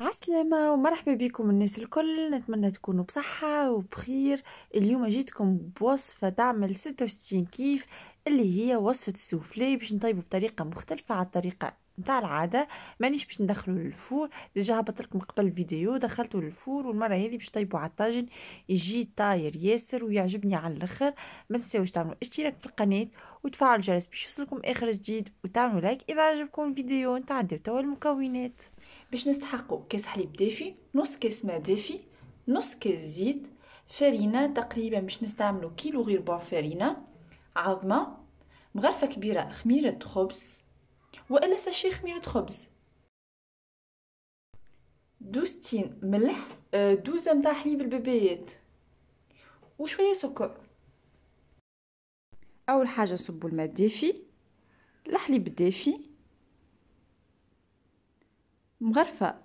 عسلامة ومرحبا بكم الناس الكل. نتمنى تكونوا بصحة وبخير. اليوم جيتكم بوصفة تعمل 66 كيف اللي هي وصفة السوفلي. باش نطيبه بطريقة مختلفة على الطريقة نتاع العادة. مانيش باش ندخلو لل four. déjà هبط لكم قبل الفيديو. دخلته لل four والمرة هذه باش طيبو على الطاجن. يجي طاير ياسر ويعجبني على الأخر. ما تنساوش تعملوا اشتراك في القناة وتفعلوا الجرس باش يوصلكم آخر جديد. وتعملوا like إذا عجبكم الفيديو. نتعداو توا المكونات باش نستحقوا كاس حليب دافي نص كاس ماء دافي نص كاس زيت فرينة تقريبا باش نستعملوا كيلو غير بوع فرينة عظمة مغرفة كبيرة خميرة خبز وإلا ساشي خميرة خبز؟ دوستين ملح آه، دوزة متاع حليب البيبيات وشوية سكر. أول حاجة نصبوا الماء الدافي الحليب الدافي مغرفة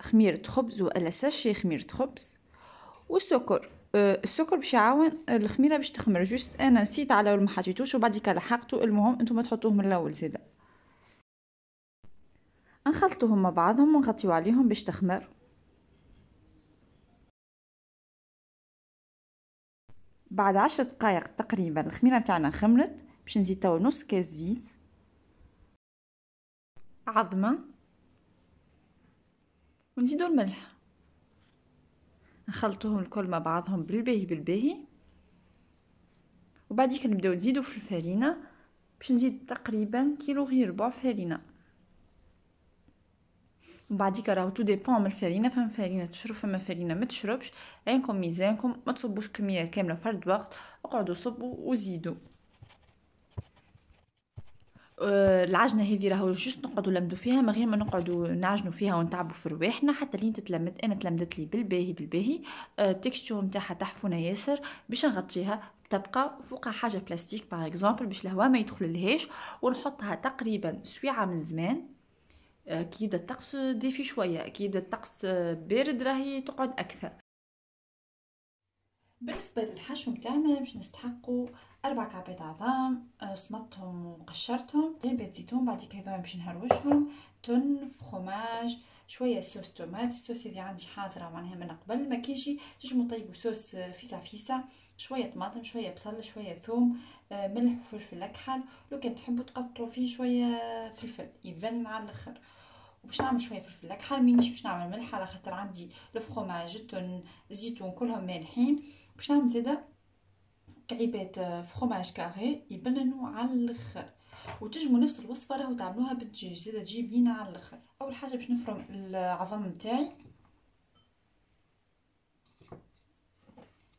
خميرة خبز ولا sachet خميرة خبز والسكر. أه السكر باش يعاون الخميرة باش تخمر. juste أنا نسيت على ما حطيتوش وبعديك لحقته المهم أنتم تحطوه من الأول زيدا. نخلطوهم مع بعضهم ونغطيو عليهم باش تخمر. بعد عشر دقائق تقريبا الخميرة نتاعنا خمرت باش نزيد توا نص كاس زيت. عظمة. ونزيدو الملح. نخلطوهم الكل مع بعضهم بالباهي بالباهي. وبعديك نبداو نزيدو في الفرينة باش نزيد تقريبا كيلو غير ربع فرينة. وبعديك راهو tout dépend من الفرينة فما فرينة تشرب فما فرينة ما تشربش. عينكم ميزانكم ما تصبوش كمية كاملة فرد وقت. اقعدوا صبوا وزيدوا. العجنة هذه راهو juste نقعدوا نلمدوا فيها من غير ما نقعدوا نعجنوا فيها ونتعبوا في رواحنا حتى لين تتلمد. أنا تلمدت لي بالباهي بالباهي. ال texture نتاعها تحفونه ياسر باش نغطيها. تبقى فوقها حاجة بلاستيك par exemple باش الهواء ما يدخل لهاش ونحطها تقريبا سويعة من زمان. آه، كي يبدأ الطقس دافي شوية كي يبدأ الطقس بارد راهي تقعد أكثر. بالنسبة للحشو نتاعنا باش نستحقوا أربع كعبات عظام آه، صمتهم وقشرتهم غيبات زيتون بعد هذوما باش نهروشهم تن فخوماج شوية صوص طوماط الصوص اللي عندي حاضرة معناها من قبل ما كيجي تنجموا طيبوا صوص فيسا فيسا شوية طماطم شوية بصل شوية ثوم آه، ملح وفلفل أكحل لو كان تحبوا تقطعوا فيه شوية فلفل يبان على الأخر. وباش نعمل شوية فلفل. اكحل مانيش باش نعمل ملح على خاطر عندي الفخوماج التن الزيتون كلهم مالحين. باش نعمل زادة كعيبات fromage carré يبننوا على الآخر. وتجموا نفس الوصفة راهو تعملوها بالدجاج. زادة تجي بنينه على الآخر. أول حاجة باش نفرم العظم نتاعي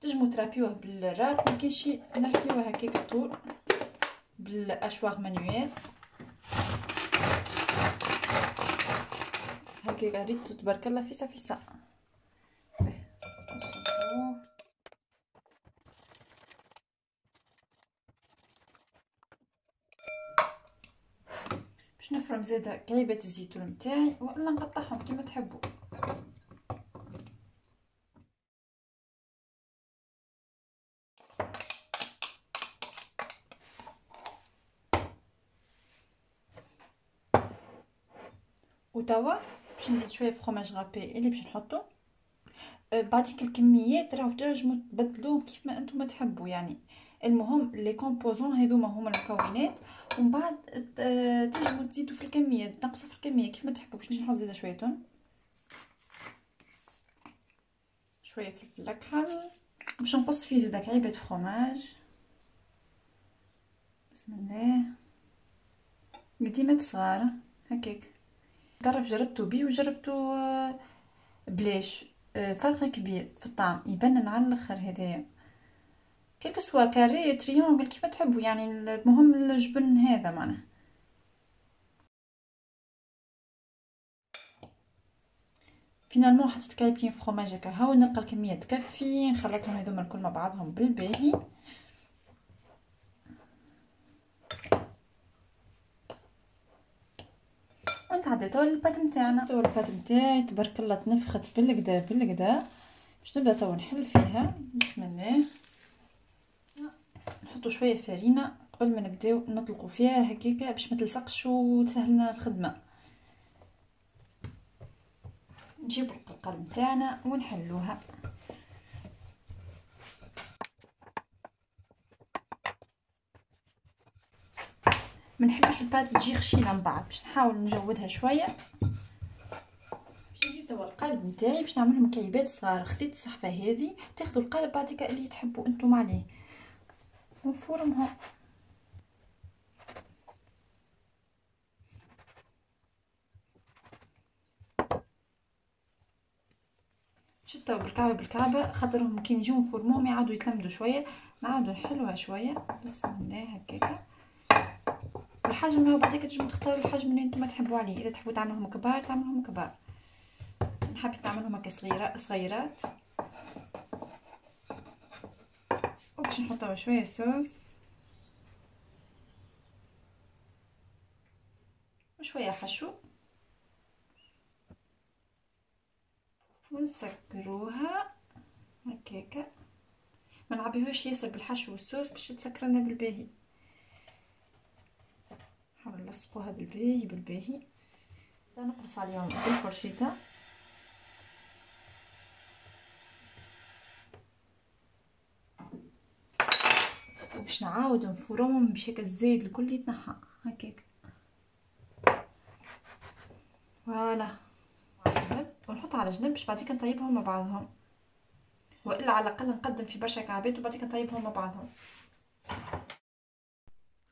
تجموا ترابيوه بال râpe ما كاينش نربيوه هكاك طول بالاشواغ مانيوال هكاك ريت تبارك الله فيسا فيسا. باش نفرم زاده كعيبات الزيتون نتاعي ولا نقطعهم كيما تحبوا. وتوا؟ باش نزيد شوية fromage râpé اللي باش نحطو. أه، بعديك الكميات راهو تنجمو تبدلوهم كيف ما أنتم تحبوا يعني. المهم les composants هذوما هما المكونات ومن بعد تنجموا تزيدوا في الكمية تنقصوا في الكمية كيف ما تحبوا باش نحط زياده شوية تون شوية فلفل اكحل باش نقص فيه زيد علبه فخوماج بسم الله. قديمه صغار هكاك. تعرف جربته بيه وجربته آه، بلاش. آه، فرق كبير في الطعم يبنن على الآخر هذايا كيك سوا كاري تريونغل كيف تحبوا يعني المهم الجبن هذا معناه فينالمون حطيت كعيبتين فخوماج هكا. هاو نلقى الكمية تكفي نخلطهم هذوما الكل مع بعضهم بالباهي. ونتعدى توا البات نتاعنا توا البات نتاعي تبارك الله تنفخت بالكدا بالكدا باش نبدأ توا نحل فيها. بسم الله. نحطو شوية فرينه قبل ما نبداو نطلقوا فيها هكاكا باش ما تلصقش وتسهلنا الخدمة. نجيب القلب تاعنا ونحلوها. ما نحبش البات تجي خشينه من بعض باش نحاول نجودها شوية. باش نجيب توا نتاعي باش نعمل مكعبات صغار. خديت الصحفة هذه تاخذوا القالب بعد اللي تحبوا أنتم عليه. ونفورمهم شتو بالكعبة بالكعبة خاطرهم كي نجيو نفورموهم يعاودوا يتلمدوا شوية نعاودوا نحلوها شوية. بس من هكاكا. الحجم هو بعديك تنجمو تختاروا الحجم اللي نتوما تحبوا عليه. إذا تحبوا تعملوهم كبار تعملوهم كبار. نحب تعملهم هكا صغيرات. صغيرات وباش نحطوا شوية صوص. وشوية حشو. ونسكروها هكاكا. ما نعبيوهاش ياسر بالحشو والصوص باش تسكرنا بالباهي. نحاول نلصقوها بالباهي بالباهي. نقرص عليهم بالفرشيطه باش نعاود نفرمهم باش هكا الزايد الكل يتنحى. هكاك. فوالا. ونحط على جنب باش بعديك نطيبهم مع بعضهم. وإلا على الأقل نقدم في برشا كعبات وبعديك نطيبهم مع بعضهم.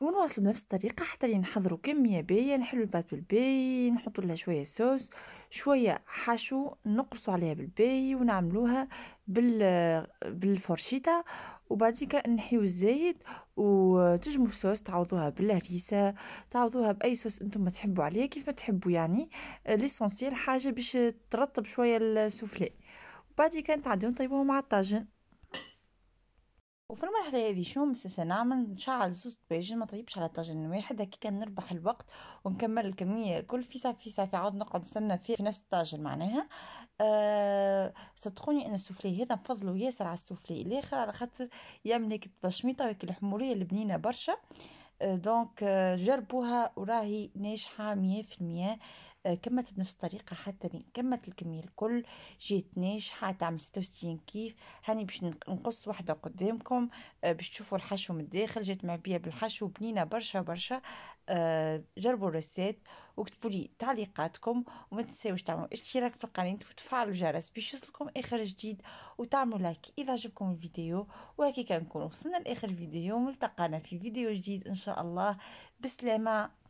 ونواصل بنفس الطريقة حتى لين نحضروا كميه باهيه نحلو البات بالباهي نحطوا لها شوية صوص شوية حشو نقرصوا عليها بالباهي ونعملوها بال بالفرشيطة. وبعديك نحيو الزايد وتجمو الصوص تعوضوها بالهريسة تعوضوها بأي صوص أنتم تحبوا عليه كيف ما تحبوا يعني. ليسونسيال حاجة باش ترطب شوية السوفلي. وبعديك نتعداو نطيبوه مع الطاجن. وفي المرحلة هذه شو مسلسة نعمل نشعل زوز طباجن ما طيبش على طاجن واحد هكي كان نربح الوقت ونكمل الكمية الكل في ساعة في ساعة عاود نقعد نستنى في, في نفس الطاجن معناها. أه صدقوني ان السوفلي هذا نفضلو ياسر على السوفلي الآخر على خاطر يعمل هيك بشميطة وهيك الحمورية البنينة برشا. أه donc أه جربوها وراهي ناجحة مية في المية. آه، كملت بنفس الطريقة حتى كملت الكمية الكل جيت ناجحة تعمل ستة وستين كيف. هاني باش نقص واحدة قدامكم آه، باش تشوفوا الحشو من الداخل. جيت معبية بالحشو بنينة برشا برشا آه، جربوا ال recette واكتبوا لي تعليقاتكم وما تنساوش تعملوا اشتراك في القناة وتفعلوا الجرس باش يوصلكم آخر جديد. وتعملوا لايك إذا عجبكم الفيديو. وهكذا نكون وصلنا لآخر الفيديو ملتقانا في فيديو جديد إن شاء الله. بسلامة.